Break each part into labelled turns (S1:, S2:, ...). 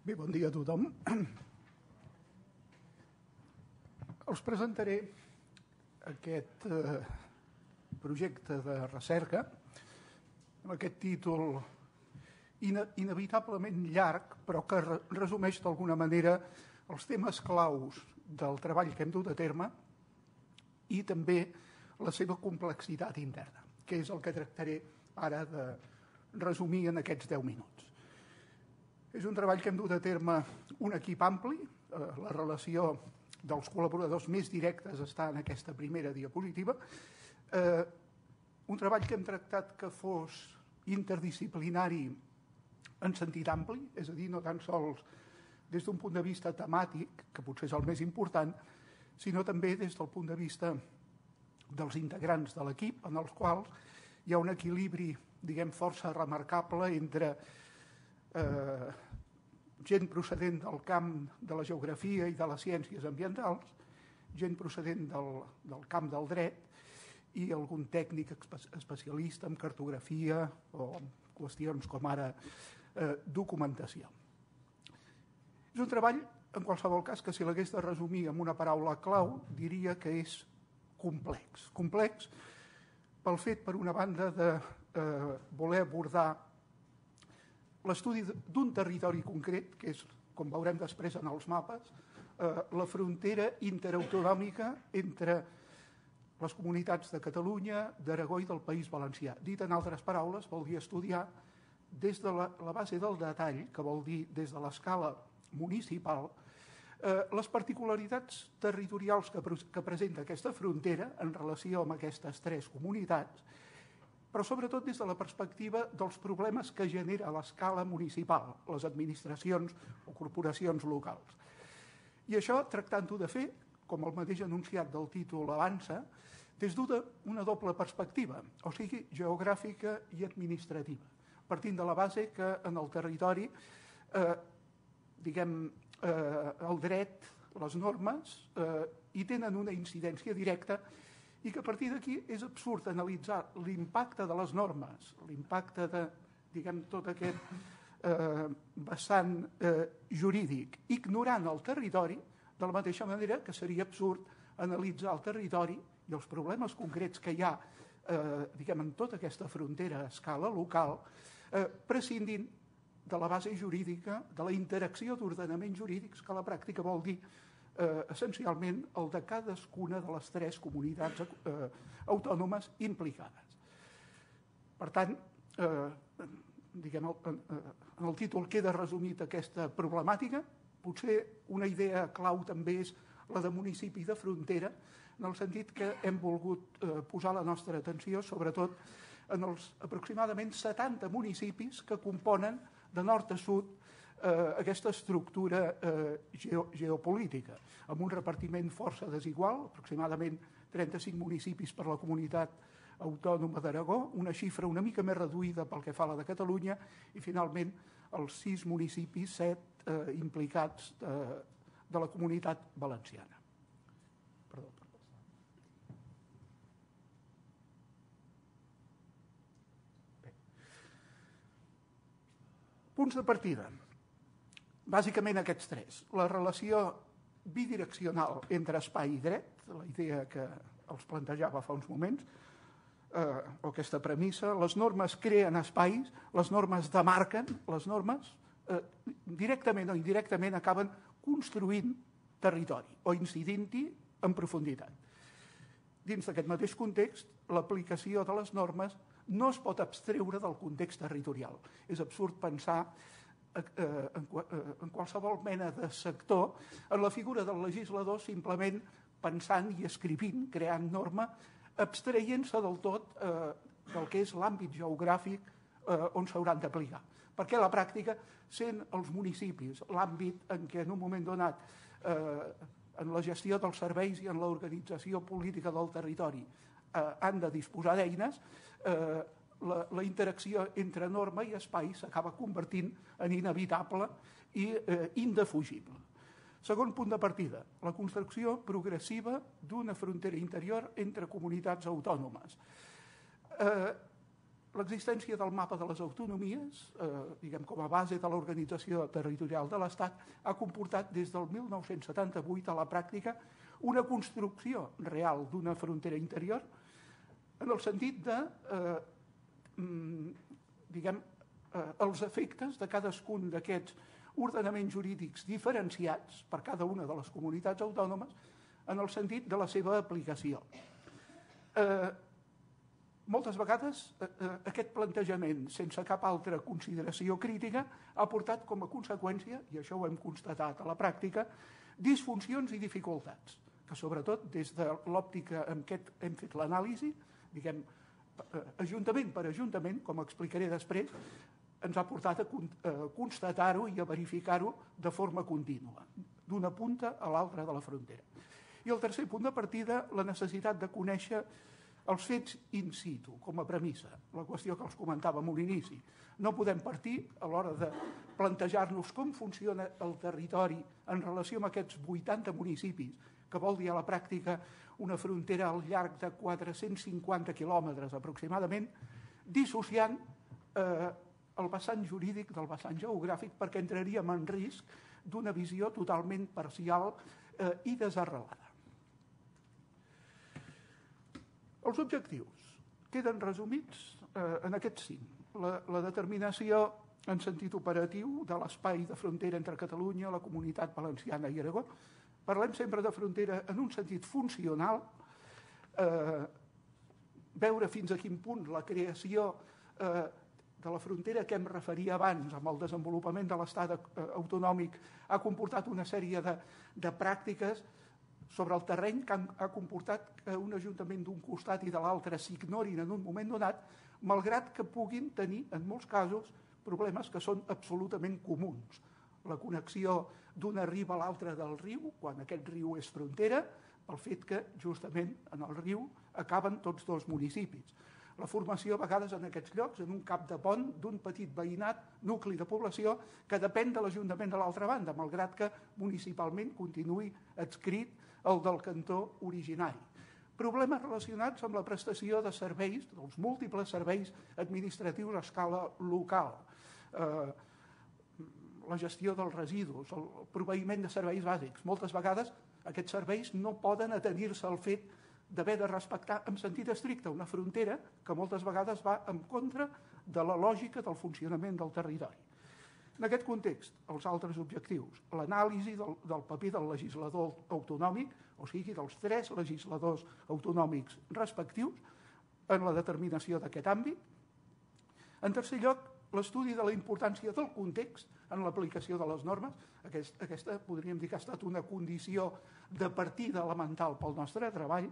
S1: Bé, bon dia a tothom. Els presentaré aquest eh, projecte de recerca amb aquest títol ine inevitablement llarg, però que re resumeix d'alguna manera els temes claus del treball que hem dut a terme i també la seva complexitat interna, que és el que tractaré ara de resumir en aquests 10 minuts. És un treball que hem dut a terme un equip ampli. Eh, la relació dels col·laboradors més directes està en aquesta primera diapositiva. Eh, un treball que hem tractat que fos interdisciplinari en sentit ampli, és a dir, no tan sols des d'un punt de vista temàtic, que potser és el més important, sinó també des del punt de vista dels integrants de l'equip, en els quals hi ha un equilibri, diguem, força remarcable entre eh, gent procedent del camp de la geografia i de les ciències ambientals, gent procedent del, del camp del dret i algun tècnic especialista en cartografia o en qüestions com ara eh, documentació. És un treball, en qualsevol cas, que si l'hagués de resumir amb una paraula clau, diria que és complex. Complex pel fet, per una banda, de eh, voler abordar l'estudi d'un territori concret, que és, com veurem després en els mapes, eh, la frontera interautonòmica entre les comunitats de Catalunya, d'Aragó i del País Valencià. Dit en altres paraules, vol dir estudiar des de la, base del detall, que vol dir des de l'escala municipal, eh, les particularitats territorials que, que presenta aquesta frontera en relació amb aquestes tres comunitats però sobretot des de la perspectiva dels problemes que genera a l'escala municipal, les administracions o corporacions locals. I això tractant-ho de fer, com el mateix anunciat del títol avança, des d'una doble perspectiva, o sigui, geogràfica i administrativa, partint de la base que en el territori, eh, diguem, eh, el dret, les normes, eh, hi tenen una incidència directa i que a partir d'aquí és absurd analitzar l'impacte de les normes, l'impacte de, diguem, tot aquest eh, vessant eh, jurídic, ignorant el territori, de la mateixa manera que seria absurd analitzar el territori i els problemes concrets que hi ha eh, diguem, en tota aquesta frontera a escala local, eh, prescindint de la base jurídica, de la interacció d'ordenaments jurídics, que a la pràctica vol dir eh, essencialment el de cadascuna de les tres comunitats eh, autònomes implicades. Per tant, eh, diguem, el, en el títol queda resumit aquesta problemàtica. Potser una idea clau també és la de municipi de frontera, en el sentit que hem volgut eh, posar la nostra atenció sobretot en els aproximadament 70 municipis que componen de nord a sud eh, aquesta estructura eh, geo geopolítica, amb un repartiment força desigual, aproximadament 35 municipis per la comunitat autònoma d'Aragó, una xifra una mica més reduïda pel que fa a la de Catalunya, i finalment els sis municipis, set eh, implicats de, de la comunitat valenciana. Perdó. Punts de partida. Bàsicament aquests tres. La relació bidireccional entre espai i dret, la idea que els plantejava fa uns moments, eh, o aquesta premissa, les normes creen espais, les normes demarquen, les normes eh, directament o indirectament acaben construint territori o incidint-hi en profunditat. Dins d'aquest mateix context, l'aplicació de les normes no es pot abstreure del context territorial. És absurd pensar eh, en, eh, en qualsevol mena de sector en la figura del legislador simplement pensant i escrivint, creant norma, abstraient-se del tot eh, del que és l'àmbit geogràfic eh, on s'hauran d'aplicar. Perquè la pràctica, sent els municipis l'àmbit en què en un moment donat eh, en la gestió dels serveis i en l'organització política del territori eh, han de disposar d'eines, eh, la, la interacció entre norma i espai s'acaba convertint en inevitable i eh, indefugible. Segon punt de partida, la construcció progressiva d'una frontera interior entre comunitats autònomes. Eh, l'existència del mapa de les autonomies, eh, diguem com a base de l'organització territorial de l'Estat, ha comportat des del 1978 a la pràctica una construcció real d'una frontera interior en el sentit de, eh, diguem, eh, els efectes de cadascun d'aquests ordenaments jurídics diferenciats per cada una de les comunitats autònomes en el sentit de la seva aplicació. Eh, moltes vegades eh, eh, aquest plantejament, sense cap altra consideració crítica, ha portat com a conseqüència, i això ho hem constatat a la pràctica, disfuncions i dificultats, que sobretot des de l'òptica en què hem fet l'anàlisi, diguem, ajuntament per ajuntament, com explicaré després, ens ha portat a constatar-ho i a verificar-ho de forma contínua, d'una punta a l'altra de la frontera. I el tercer punt de partida, la necessitat de conèixer els fets in situ, com a premissa, la qüestió que els comentàvem a l'inici. No podem partir a l'hora de plantejar-nos com funciona el territori en relació amb aquests 80 municipis, que vol dir a la pràctica una frontera al llarg de 450 quilòmetres aproximadament, dissociant eh, el vessant jurídic del vessant geogràfic perquè entraríem en risc d'una visió totalment parcial eh, i desarrelada. Els objectius queden resumits eh, en aquests cinc. La, la determinació en sentit operatiu de l'espai de frontera entre Catalunya, la comunitat valenciana i Aragó. Parlem sempre de frontera en un sentit funcional, eh, veure fins a quin punt la creació eh, de la frontera que em referia abans amb el desenvolupament de l'estat eh, autonòmic ha comportat una sèrie de, de pràctiques sobre el terreny que han, ha comportat que un ajuntament d'un costat i de l'altre s'ignorin en un moment donat, malgrat que puguin tenir, en molts casos, problemes que són absolutament comuns. La connexió d'una riba a l'altra del riu, quan aquest riu és frontera, pel fet que justament en el riu acaben tots dos municipis la formació a vegades en aquests llocs, en un cap de pont d'un petit veïnat, nucli de població, que depèn de l'Ajuntament de l'altra banda, malgrat que municipalment continuï adscrit el del cantó originari. Problemes relacionats amb la prestació de serveis, dels múltiples serveis administratius a escala local, eh, la gestió dels residus, el proveïment de serveis bàsics. Moltes vegades aquests serveis no poden atenir-se al fet d'haver de respectar en sentit estricte una frontera que moltes vegades va en contra de la lògica del funcionament del territori. En aquest context, els altres objectius, l'anàlisi del, del paper del legislador autonòmic, o sigui, dels tres legisladors autonòmics respectius, en la determinació d'aquest àmbit. En tercer lloc, l'estudi de la importància del context en l'aplicació de les normes. Aquest, aquesta podríem dir que ha estat una condició de partida elemental pel nostre treball,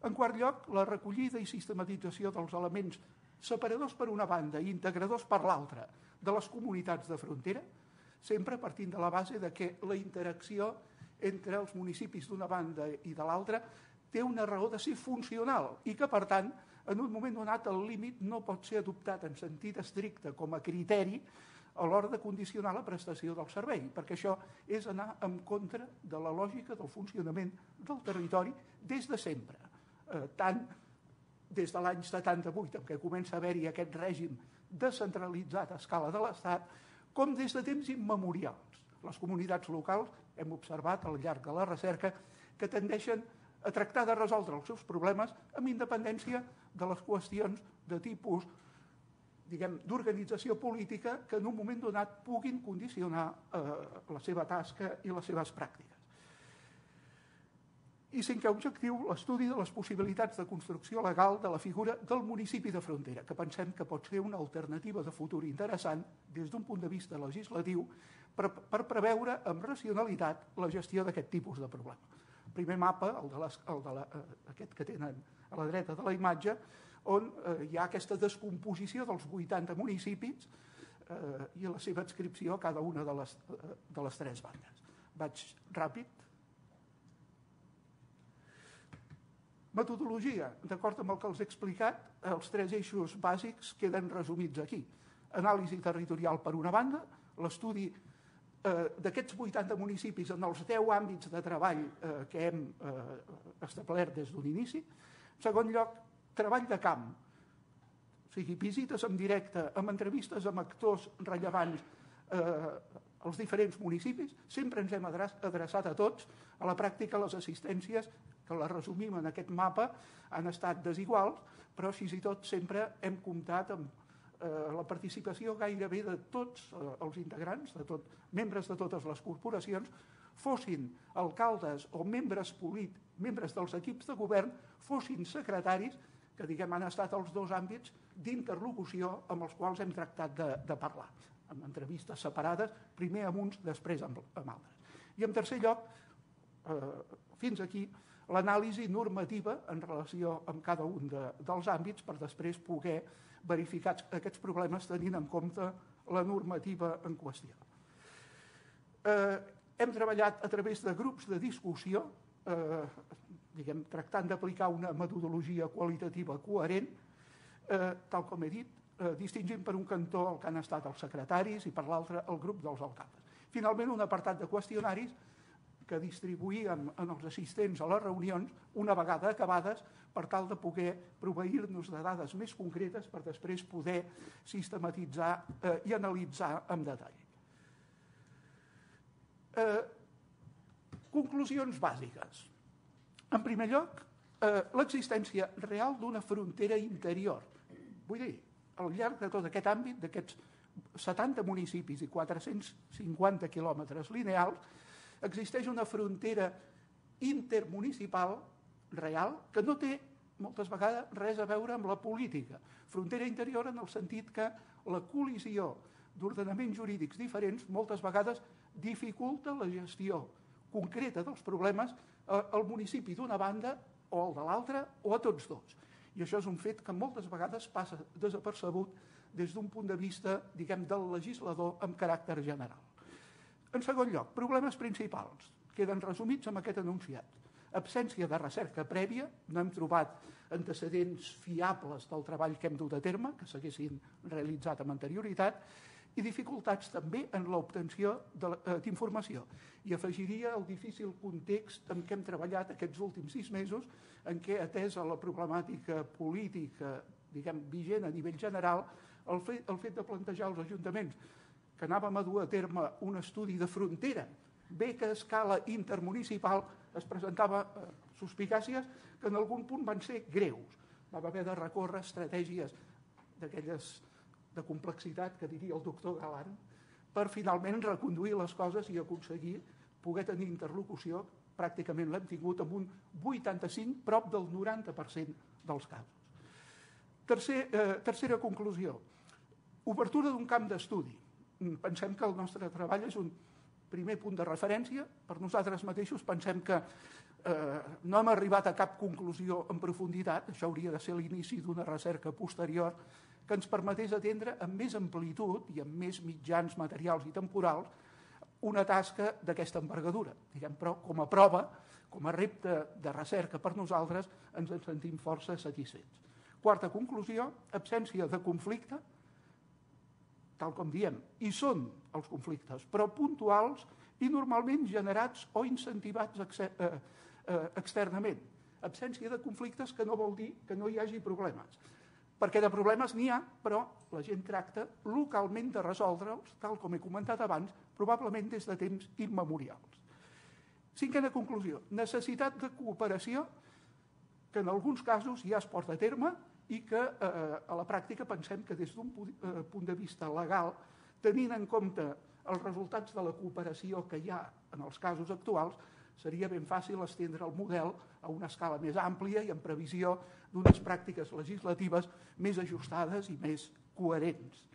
S1: en quart lloc, la recollida i sistematització dels elements separadors per una banda i integradors per l'altra de les comunitats de frontera, sempre partint de la base de que la interacció entre els municipis d'una banda i de l'altra té una raó de ser funcional i que, per tant, en un moment donat el límit no pot ser adoptat en sentit estricte com a criteri a l'hora de condicionar la prestació del servei, perquè això és anar en contra de la lògica del funcionament del territori des de sempre eh, tant des de l'any 78, en què comença a haver-hi aquest règim descentralitzat a escala de l'Estat, com des de temps immemorials. Les comunitats locals, hem observat al llarg de la recerca, que tendeixen a tractar de resoldre els seus problemes amb independència de les qüestions de tipus diguem, d'organització política que en un moment donat puguin condicionar eh, la seva tasca i les seves pràctiques. I cinquè objectiu, l'estudi de les possibilitats de construcció legal de la figura del municipi de frontera, que pensem que pot ser una alternativa de futur interessant des d'un punt de vista legislatiu per, per preveure amb racionalitat la gestió d'aquest tipus de problema. El primer mapa, el de, les, el de la, eh, aquest que tenen a la dreta de la imatge, on eh, hi ha aquesta descomposició dels 80 municipis eh, i la seva adscripció a cada una de les, eh, de les tres bandes. Vaig ràpid, Metodologia, d'acord amb el que els he explicat, els tres eixos bàsics queden resumits aquí. Anàlisi territorial per una banda, l'estudi eh, d'aquests 80 municipis en els 10 àmbits de treball eh, que hem eh, establert des d'un inici. En segon lloc, treball de camp, o sigui, visites en directe, amb entrevistes amb actors rellevants eh, als diferents municipis, sempre ens hem adreçat a tots. A la pràctica les assistències, que les resumim en aquest mapa, han estat desiguals, però així i tot sempre hem comptat amb eh, la participació gairebé de tots eh, els integrants, de tot, membres de totes les corporacions, fossin alcaldes o membres polit, membres dels equips de govern, fossin secretaris, que diguem han estat els dos àmbits d'interlocució amb els quals hem tractat de, de parlar, amb entrevistes separades, primer amb uns, després amb, amb altres. I en tercer lloc, eh, fins aquí, l'anàlisi normativa en relació amb cada un de, dels àmbits per després poder verificar aquests problemes tenint en compte la normativa en qüestió. Eh, hem treballat a través de grups de discussió, eh, diguem, tractant d'aplicar una metodologia qualitativa coherent, eh, tal com he dit, eh, distingint per un cantó el que han estat els secretaris i per l'altre el grup dels alcaldes. Finalment, un apartat de qüestionaris que distribuïem en els assistents a les reunions una vegada acabades per tal de poder proveir-nos de dades més concretes per després poder sistematitzar eh, i analitzar en detall. Eh, conclusions bàsiques. En primer lloc, eh, l'existència real d'una frontera interior. Vull dir, al llarg de tot aquest àmbit, d'aquests 70 municipis i 450 quilòmetres lineals, existeix una frontera intermunicipal real que no té moltes vegades res a veure amb la política. Frontera interior en el sentit que la col·lisió d'ordenaments jurídics diferents moltes vegades dificulta la gestió concreta dels problemes al municipi d'una banda o al de l'altra o a tots dos. I això és un fet que moltes vegades passa desapercebut des d'un punt de vista, diguem, del legislador amb caràcter general. En segon lloc, problemes principals. Queden resumits amb aquest enunciat. Absència de recerca prèvia, no hem trobat antecedents fiables del treball que hem dut a terme, que s'haguessin realitzat amb anterioritat, i dificultats també en l'obtenció eh, d'informació. I afegiria el difícil context en què hem treballat aquests últims sis mesos, en què, atesa la problemàtica política diguem, vigent a nivell general, el fet, el fet de plantejar als ajuntaments que anàvem a dur a terme un estudi de frontera, bé que a escala intermunicipal es presentava eh, suspicàcies que en algun punt van ser greus. Va haver de recórrer estratègies d'aquelles de complexitat que diria el doctor Galant per finalment reconduir les coses i aconseguir poder tenir interlocució, pràcticament l'hem tingut amb un 85, prop del 90% dels casos. Tercer, eh, tercera conclusió, obertura d'un camp d'estudi pensem que el nostre treball és un primer punt de referència. Per nosaltres mateixos pensem que eh, no hem arribat a cap conclusió en profunditat, això hauria de ser l'inici d'una recerca posterior que ens permetés atendre amb més amplitud i amb més mitjans materials i temporals una tasca d'aquesta envergadura. Diguem, però com a prova, com a repte de recerca per nosaltres, ens en sentim força satisfets. Quarta conclusió, absència de conflicte, tal com diem, i són els conflictes, però puntuals i normalment generats o incentivats eh, eh, externament. Absència de conflictes que no vol dir que no hi hagi problemes. Perquè de problemes n'hi ha, però la gent tracta localment de resoldre'ls, tal com he comentat abans, probablement des de temps immemorials. Cinquena conclusió, necessitat de cooperació que en alguns casos ja es porta a terme i que eh, a la pràctica pensem que des d'un eh, punt de vista legal, tenint en compte els resultats de la cooperació que hi ha en els casos actuals, seria ben fàcil estendre el model a una escala més àmplia i en previsió d'unes pràctiques legislatives més ajustades i més coherents.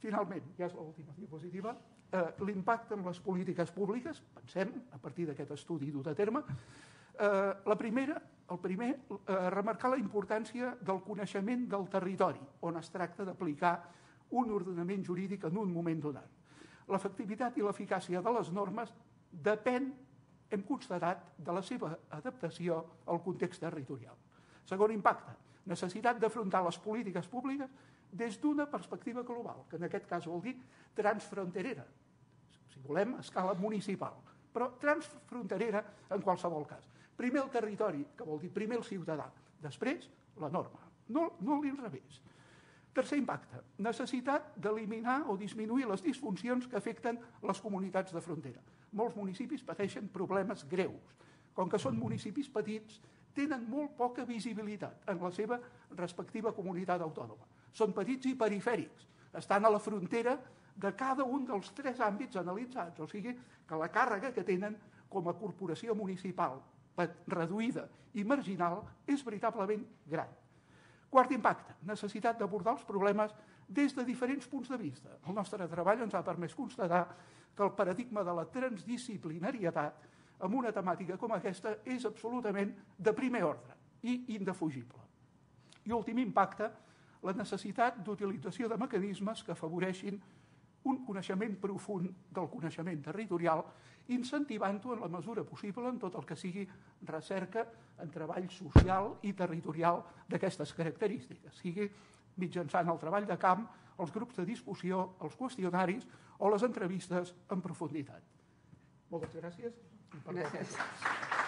S1: Finalment, ja és l'última diapositiva, eh, l'impacte en les polítiques públiques, pensem, a partir d'aquest estudi dut a terme, eh, la primera el primer, eh, remarcar la importància del coneixement del territori, on es tracta d'aplicar un ordenament jurídic en un moment donat. L'efectivitat i l'eficàcia de les normes depèn, hem constatat, de la seva adaptació al context territorial. Segon impacte, necessitat d'afrontar les polítiques públiques des d'una perspectiva global, que en aquest cas vol dir transfronterera, si volem, a escala municipal, però transfronterera en qualsevol cas. Primer el territori, que vol dir primer el ciutadà, després la norma, no, no l'inrevés. Tercer impacte, necessitat d'eliminar o disminuir les disfuncions que afecten les comunitats de frontera. Molts municipis pateixen problemes greus. Com que són municipis petits, tenen molt poca visibilitat en la seva respectiva comunitat autònoma. Són petits i perifèrics, estan a la frontera de cada un dels tres àmbits analitzats, o sigui que la càrrega que tenen com a corporació municipal reduïda i marginal és veritablement gran. Quart impacte, necessitat d'abordar els problemes des de diferents punts de vista. El nostre treball ens ha permès constatar el paradigma de la transdisciplinarietat amb una temàtica com aquesta és absolutament de primer ordre i indefugible. I últim impacte, la necessitat d'utilització de mecanismes que afavoreixin un coneixement profund del coneixement territorial, incentivant-ho en la mesura possible en tot el que sigui recerca en treball social i territorial d'aquestes característiques, sigui mitjançant el treball de camp, els grups de discussió, els qüestionaris o les entrevistes en profunditat. Moltes gràcies.
S2: Gràcies.